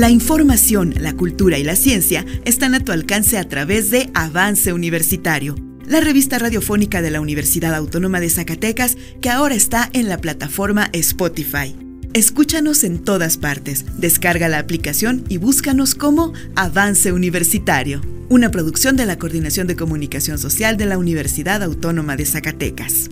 La información, la cultura y la ciencia están a tu alcance a través de Avance Universitario, la revista radiofónica de la Universidad Autónoma de Zacatecas que ahora está en la plataforma Spotify. Escúchanos en todas partes, descarga la aplicación y búscanos como Avance Universitario, una producción de la Coordinación de Comunicación Social de la Universidad Autónoma de Zacatecas.